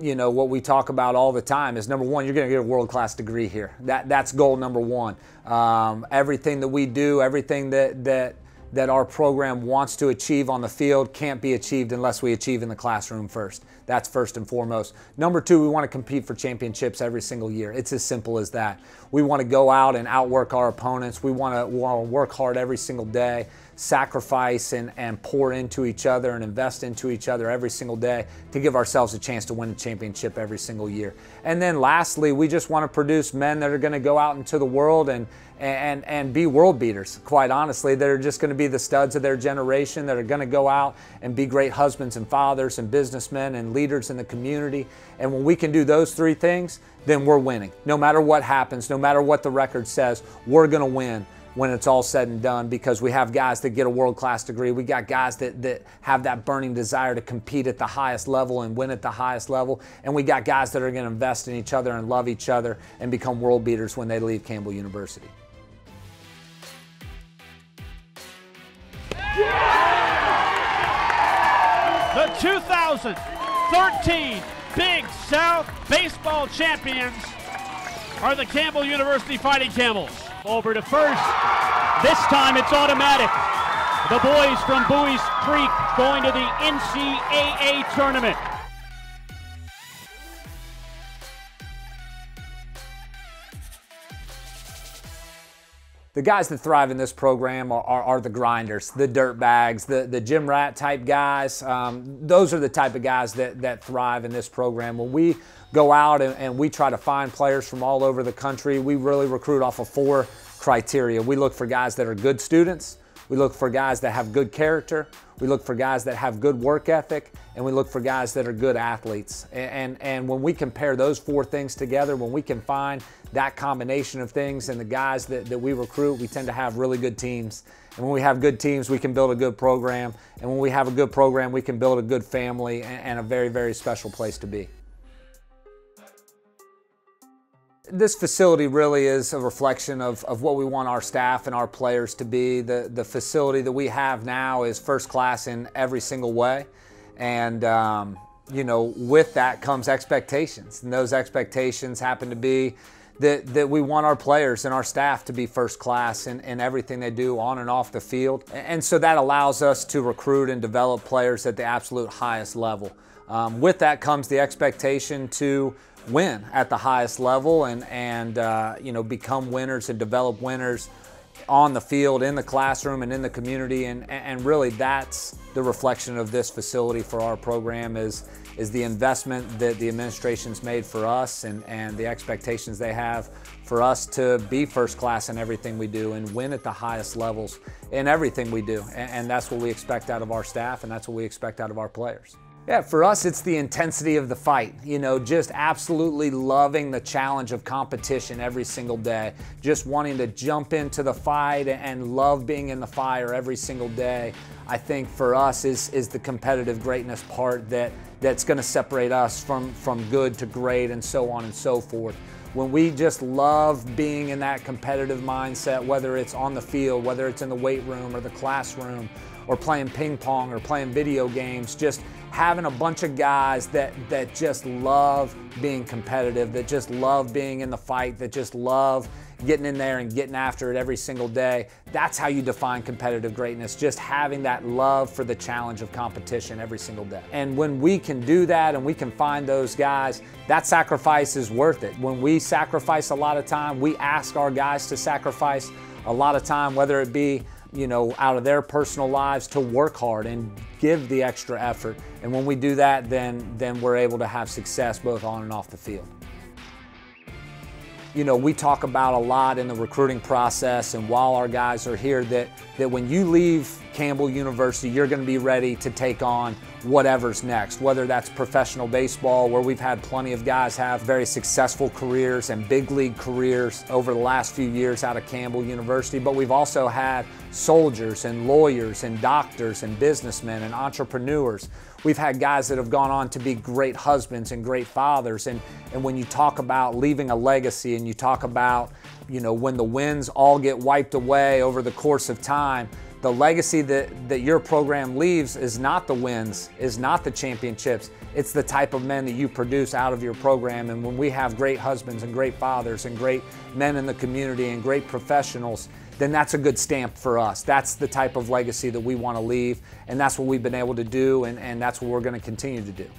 you know, what we talk about all the time is number one, you're going to get a world class degree here. That, that's goal number one. Um, everything that we do, everything that, that, that our program wants to achieve on the field can't be achieved unless we achieve in the classroom first. That's first and foremost. Number two, we want to compete for championships every single year. It's as simple as that. We want to go out and outwork our opponents. We want to, we want to work hard every single day, sacrifice and, and pour into each other and invest into each other every single day to give ourselves a chance to win a championship every single year. And then lastly, we just want to produce men that are going to go out into the world and, and, and be world beaters, quite honestly, that are just going to be the studs of their generation, that are going to go out and be great husbands and fathers and businessmen and leaders in the community. And when we can do those three things, then we're winning. No matter what happens, no matter what the record says, we're going to win when it's all said and done because we have guys that get a world class degree. We got guys that, that have that burning desire to compete at the highest level and win at the highest level. And we got guys that are going to invest in each other and love each other and become world beaters when they leave Campbell University. The 2013 Big South Baseball Champions are the Campbell University Fighting Camels. Over to first. This time it's automatic. The boys from Buies Creek going to the NCAA tournament. The guys that thrive in this program are, are, are the grinders, the dirt bags, the, the gym rat type guys. Um, those are the type of guys that, that thrive in this program. When we go out and, and we try to find players from all over the country, we really recruit off of four criteria. We look for guys that are good students, we look for guys that have good character. We look for guys that have good work ethic, and we look for guys that are good athletes. And, and, and, when we compare those four things together, when we can find that combination of things and the guys that, that we recruit, we tend to have really good teams. And when we have good teams, we can build a good program. And when we have a good program, we can build a good family and, and a very, very special place to be. This facility really is a reflection of, of what we want our staff and our players to be. The, the facility that we have now is first class in every single way. And, um, you know, with that comes expectations. And those expectations happen to be that, that we want our players and our staff to be first class in, in everything they do on and off the field. And so that allows us to recruit and develop players at the absolute highest level. Um, with that comes the expectation to win at the highest level and, and uh, you know, become winners and develop winners on the field, in the classroom, and in the community. And, and really, that's the reflection of this facility for our program is, is the investment that the administration's made for us and, and the expectations they have for us to be first class in everything we do and win at the highest levels in everything we do. And, and that's what we expect out of our staff, and that's what we expect out of our players. Yeah, for us, it's the intensity of the fight. You know, just absolutely loving the challenge of competition every single day. Just wanting to jump into the fight and love being in the fire every single day. I think for us is, is the competitive greatness part that, that's going to separate us from, from good to great and so on and so forth. When we just love being in that competitive mindset, whether it's on the field, whether it's in the weight room or the classroom, or playing ping pong or playing video games, just having a bunch of guys that, that just love being competitive, that just love being in the fight, that just love getting in there and getting after it every single day. That's how you define competitive greatness, just having that love for the challenge of competition every single day. And when we can do that and we can find those guys, that sacrifice is worth it. When we sacrifice a lot of time, we ask our guys to sacrifice a lot of time, whether it be you know, out of their personal lives to work hard and give the extra effort. And when we do that, then, then we're able to have success both on and off the field. You know, we talk about a lot in the recruiting process and while our guys are here that, that when you leave Campbell University, you're going to be ready to take on whatever's next, whether that's professional baseball, where we've had plenty of guys have very successful careers and big league careers over the last few years out of Campbell University, but we've also had soldiers and lawyers and doctors and businessmen and entrepreneurs. We've had guys that have gone on to be great husbands and great fathers. And, and when you talk about leaving a legacy and you talk about, you know, when the winds all get wiped away over the course of time, the legacy that, that your program leaves is not the wins, is not the championships. It's the type of men that you produce out of your program. And when we have great husbands and great fathers and great men in the community and great professionals, then that's a good stamp for us. That's the type of legacy that we want to leave. And that's what we've been able to do. And, and that's what we're going to continue to do.